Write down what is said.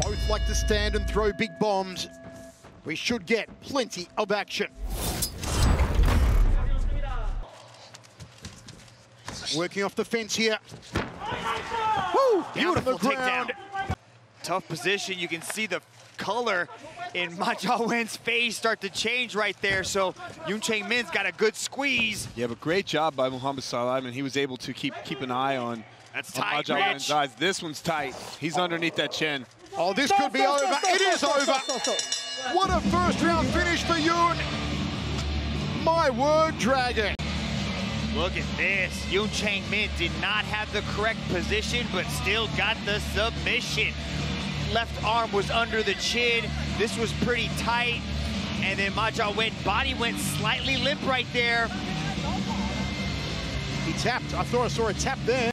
Both like to stand and throw big bombs. We should get plenty of action. Working off the fence here. Woo! Beautiful takedown. Tough position. You can see the color in Ma Jiawen's face start to change right there. So Yoon Chang Min's got a good squeeze. Yeah, but great job by Muhammad Salam, and he was able to keep keep an eye on, That's on Ma tight, Jiawen's Rich. eyes. This one's tight. He's underneath that chin. Oh, this could be over. It is over. What a first round finish for Yoon. My word, Dragon. Look at this. Yoon Chang Min did not have the correct position, but still got the submission. Left arm was under the chin. This was pretty tight. And then Ma went, body went slightly limp right there. He tapped. I thought I saw a tap there.